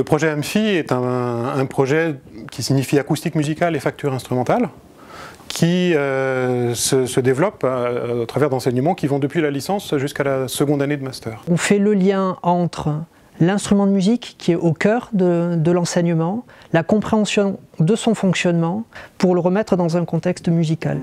Le projet AMPHI est un, projet qui signifie acoustique musicale et facture instrumentale qui euh, se, développe à, travers d'enseignements qui vont depuis la licence jusqu'à la seconde année de master. On fait le lien entre l'instrument de musique qui est au cœur de, l'enseignement, la compréhension de son fonctionnement pour le remettre dans un contexte musical.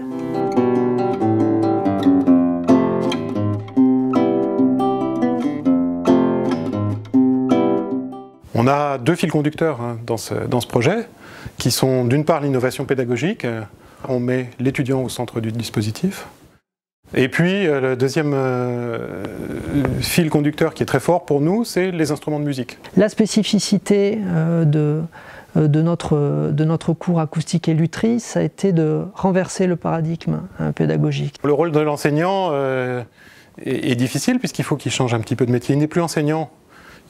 On a deux fils conducteurs hein, dans, ce, projet, qui sont d'une part l'innovation pédagogique, on met l'étudiant au centre du dispositif, et puis euh, le deuxième euh, fil conducteur qui est très fort pour nous, c'est les instruments de musique. La spécificité euh, de, de, notre, de notre cours acoustique et lutherie, ça a été de renverser le paradigme pédagogique. Le rôle de l'enseignant est, difficile puisqu'il faut qu'il change un petit peu de métier. Il n'est plus enseignant.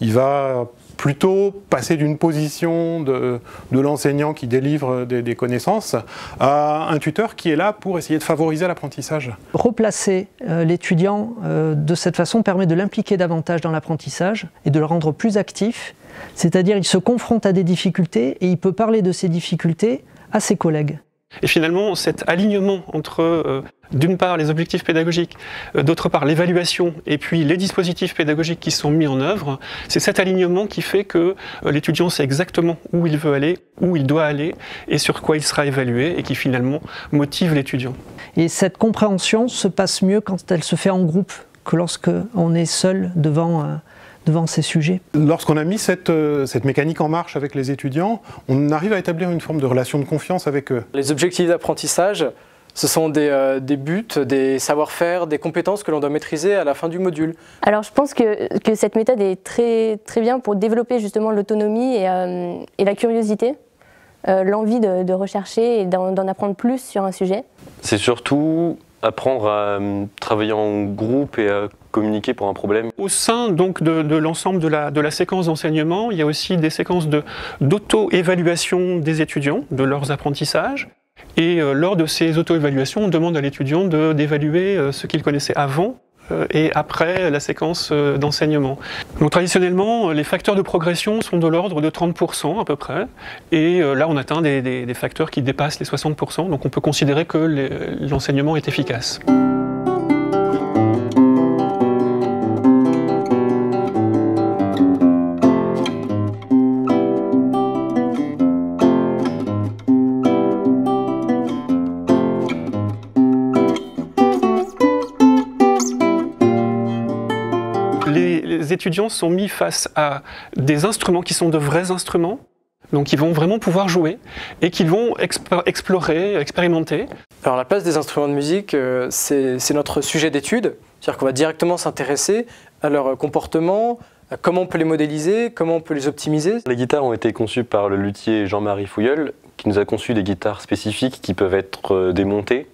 Il va plutôt passer d'une position de, l'enseignant qui délivre des, connaissances à un tuteur qui est là pour essayer de favoriser l'apprentissage. Replacer euh, l'étudiant euh, de cette façon permet de l'impliquer davantage dans l'apprentissage et de le rendre plus actif, c'est-à-dire il se confronte à des difficultés et il peut parler de ces difficultés à ses collègues. Et finalement, cet alignement entre, euh, d'une part, les objectifs pédagogiques, euh, d'autre part, l'évaluation, et puis les dispositifs pédagogiques qui sont mis en œuvre, c'est cet alignement qui fait que euh, l'étudiant sait exactement où il veut aller, où il doit aller, et sur quoi il sera évalué, et qui finalement motive l'étudiant. Et cette compréhension se passe mieux quand elle se fait en groupe que lorsque on est seul devant devant ces sujets. Lorsqu'on a mis cette, euh, cette mécanique en marche avec les étudiants, on arrive à établir une forme de relation de confiance avec eux. Les objectifs d'apprentissage, ce sont des, euh, des buts, des savoir-faire, des compétences que l'on doit maîtriser à la fin du module. Alors je pense que, que, cette méthode est très, très bien pour développer justement l'autonomie et, euh, et, la curiosité, l'envie de, de, rechercher et d'en apprendre plus sur un sujet. C'est surtout apprendre à travailler en groupe et à communiquer pour un problème. Au sein donc de, l'ensemble de la, séquence d'enseignement, il y a aussi des séquences d'auto-évaluation des étudiants, de leurs apprentissages. Et euh, lors de ces auto-évaluations, on demande à l'étudiant d'évaluer euh, ce qu'il connaissait avant euh, et après la séquence d'enseignement. Traditionnellement, les facteurs de progression sont de l'ordre de 30% à peu près, et là on atteint des, facteurs qui dépassent les 60%, donc on peut considérer que l'enseignement est efficace. Étudiants sont mis face à des instruments qui sont de vrais instruments, donc ils vont vraiment pouvoir jouer et qu'ils vont explorer, expérimenter. Alors la place des instruments de musique, euh, c'est notre sujet d'étude, c'est-à-dire qu'on va directement s'intéresser à leur comportement, à comment on peut les modéliser, comment on peut les optimiser. Les guitares ont été conçues par le luthier Jean-Marie Fouilleul, qui nous a conçu des guitares spécifiques qui peuvent être euh, démontées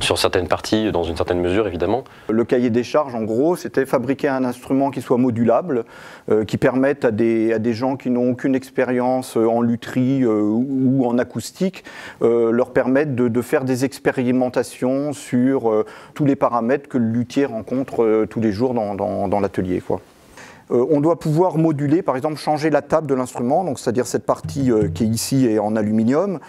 sur certaines parties, dans une certaine mesure évidemment. Le cahier des charges, en gros, c'était fabriquer un instrument qui soit modulable, euh, qui permette à des, gens qui n'ont aucune expérience euh, en lutherie euh, ou en acoustique, leur permettre de, de, faire des expérimentations sur tous les paramètres que le luthier rencontre tous les jours dans, dans, l'atelier. On doit pouvoir moduler, par exemple, changer la table de l'instrument, donc c'est-à-dire cette partie euh, qui est ici et en aluminium,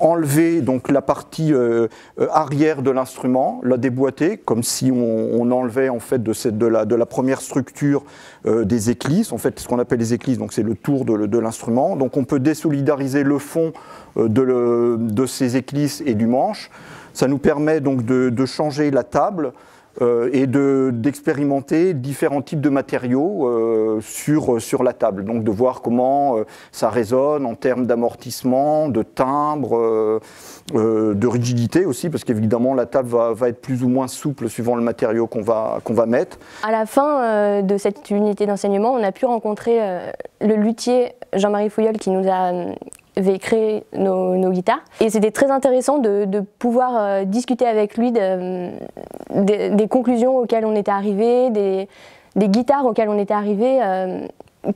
enlever donc la partie euh, arrière de l'instrument, la déboîter, comme si on, enlevait en fait de, la, première structure des éclisses, en fait ce qu'on appelle les éclisses, donc c'est le tour de, l'instrument. Donc on peut désolidariser le fond de, ces éclisses et du manche. Ça nous permet donc de changer la table. Euh, et d'expérimenter différents types de matériaux euh, sur, sur la table. Donc de voir comment euh, ça résonne en termes d'amortissement, de timbre, de rigidité aussi, parce qu'évidemment la table va, va, être plus ou moins souple suivant le matériau qu'on va, qu'on va mettre. À la fin de cette unité d'enseignement, on a pu rencontrer le luthier Jean-Marie Fouilleul qui nous a avait créé nos, guitares. Et c'était très intéressant de, pouvoir euh, discuter avec lui des conclusions auxquelles on était arrivé, des, guitares auxquelles on était arrivé, euh,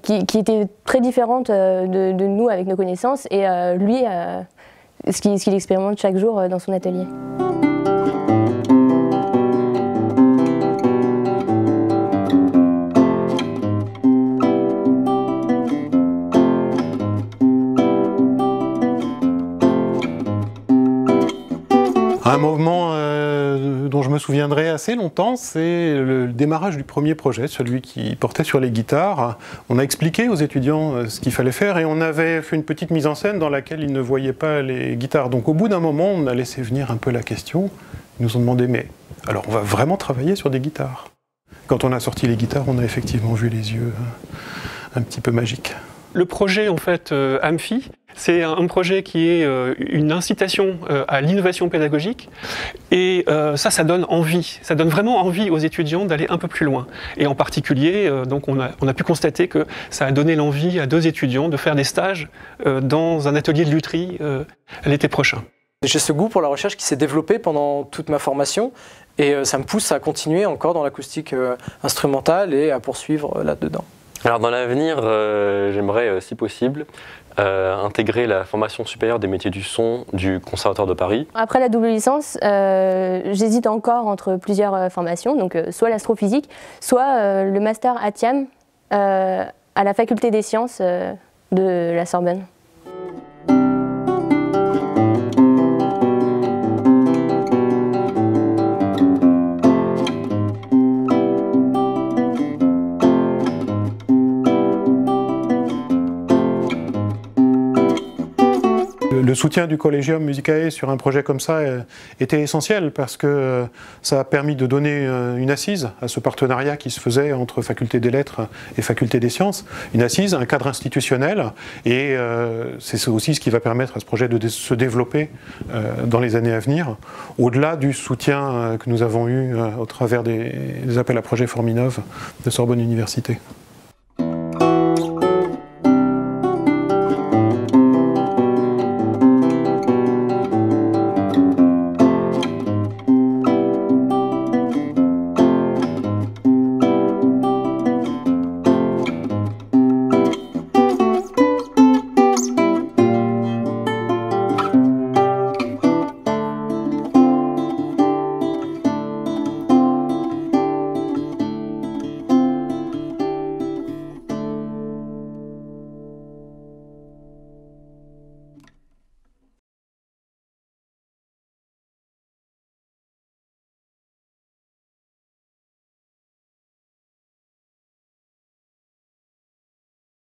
qui, étaient très différentes euh, de, nous avec nos connaissances, et lui, ce qu'il expérimente chaque jour dans son atelier. Retiendrai assez longtemps, c'est le démarrage du premier projet, celui qui portait sur les guitares. On a expliqué aux étudiants euh, ce qu'il fallait faire et on avait fait une petite mise en scène dans laquelle ils ne voyaient pas les guitares. Donc au bout d'un moment, on a laissé venir un peu la question. Ils nous ont demandé, mais alors on va vraiment travailler sur des guitares? Quand on a sorti les guitares, on a effectivement vu les yeux un petit peu magiques. Le projet en fait euh, Amphi, c'est un projet qui est euh, une incitation euh, à l'innovation pédagogique et ça, ça donne envie, ça donne vraiment envie aux étudiants d'aller un peu plus loin. Et en particulier, donc on a, on a, pu constater que ça a donné l'envie à deux étudiants de faire des stages dans un atelier de lutherie l'été prochain. J'ai ce goût pour la recherche qui s'est développé pendant toute ma formation et ça me pousse à continuer encore dans l'acoustique instrumentale et à poursuivre là-dedans. Alors dans l'avenir, euh, j'aimerais, euh, si possible, euh, intégrer la formation supérieure des métiers du son du Conservatoire de Paris. Après la double licence, j'hésite encore entre plusieurs formations, donc soit l'astrophysique, soit le master ATIAM à la faculté des sciences de la Sorbonne. Le soutien du Collegium Musicae sur un projet comme ça euh, était essentiel parce que euh, ça a permis de donner euh, une assise à ce partenariat qui se faisait entre Faculté des Lettres et Faculté des Sciences. Une assise, un cadre institutionnel et c'est aussi ce qui va permettre à ce projet de se développer dans les années à venir, au-delà du soutien que nous avons eu au travers des appels à projets Forminov de Sorbonne Université.